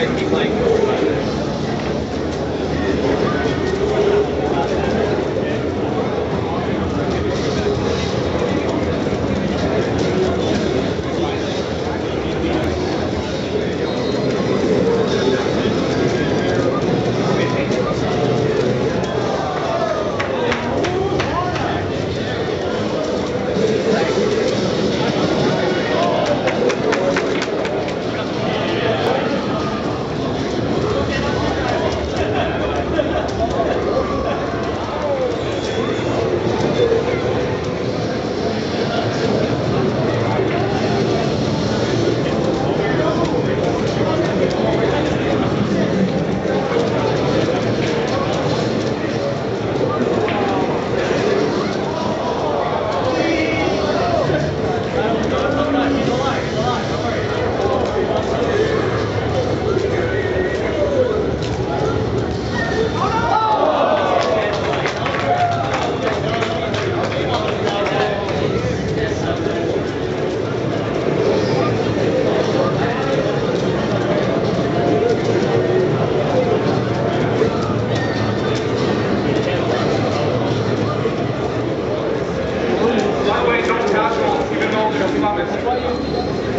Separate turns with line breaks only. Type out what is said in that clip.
I keep like Montagen, die wir morgen noch machen.